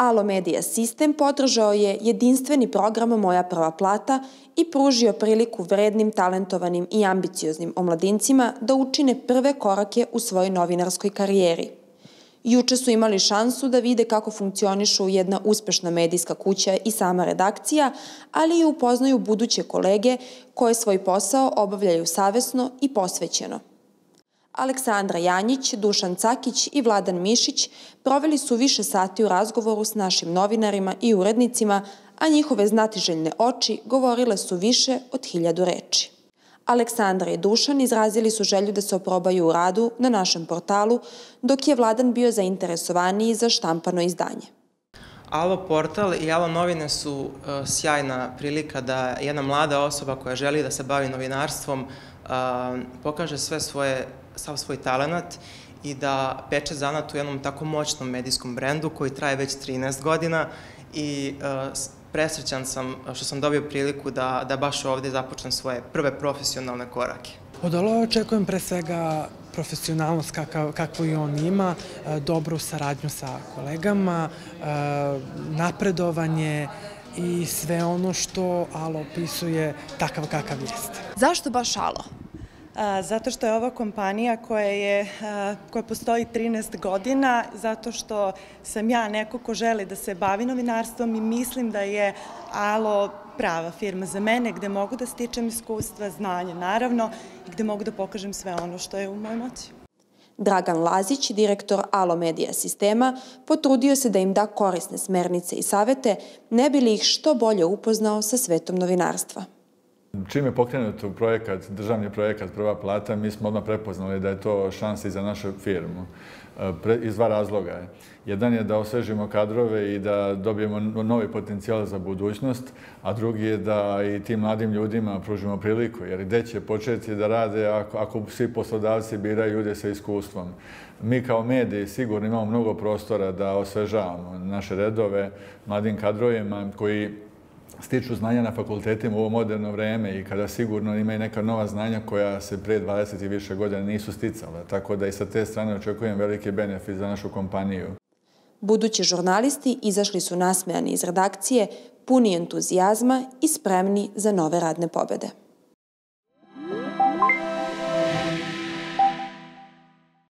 Alo Media Sistem podržao je jedinstveni program Moja prva plata i pružio priliku vrednim, talentovanim i ambicioznim omladincima da učine prve korake u svojoj novinarskoj karijeri. Juče su imali šansu da vide kako funkcionišu jedna uspešna medijska kuća i sama redakcija, ali i upoznaju buduće kolege koje svoj posao obavljaju savesno i posvećeno. Aleksandra Janjić, Dušan Cakić i Vladan Mišić proveli su više sati u razgovoru s našim novinarima i urednicima, a njihove znatiželjne oči govorile su više od hiljadu reči. Aleksandra i Dušan izrazili su želju da se oprobaju u radu na našem portalu, dok je Vladan bio zainteresovaniji za štampano izdanje. Alo portal i Alo novine su uh, sjajna prilika da jedna mlada osoba koja želi da se bavi novinarstvom uh, pokaže sve svoje, sav svoj talenat i da peče zanat u jednom tako moćnom medijskom brendu koji traje već 13 godina i uh, presrećan sam što sam dobio priliku da, da baš ovde započnem svoje prve profesionalne korake. Od Oloa očekujem pre svega profesionalnost kakav, kakvu i on ima, e, dobru saradnju sa kolegama, e, napredovanje i sve ono što Alo opisuje takav kakav jeste. Zašto baš Alo? Zato što je ova kompanija koja, je, koja postoji 13 godina, zato što sam ja neko ko želi da se bavi novinarstvom i mislim da je Alo prava firma za mene, gde mogu da stičem iskustva, znanje naravno, i gde mogu da pokažem sve ono što je u mojoj moći. Dragan Lazić, direktor Alo Media sistema, potrudio se da im da korisne smernice i savete, ne bi li ih što bolje upoznao sa svetom novinarstva. Čim je pokrenut projekat, državni projekat Prva plata, mi smo odmah prepoznali da je to šansa i za našu firmu. E, iz dva razloga je. Jedan je da osvežimo kadrove i da dobijemo novi potencijal za budućnost, a drugi je da i tim mladim ljudima pružimo priliku, jer gde će početi da rade ako, ako svi poslodavci biraju ljude sa iskustvom. Mi kao mediji sigurno imamo mnogo prostora da osvežavamo naše redove mladim kadrovima koji stiču znanja na fakultetima u ovo moderno vreme i kada sigurno imaju neka nova znanja koja se pre 20 i više godina nisu sticala. Tako da i sa te strane očekujem veliki benefit za našu kompaniju. Budući žurnalisti izašli su nasmejani iz redakcije, puni entuzijazma i spremni za nove radne pobede.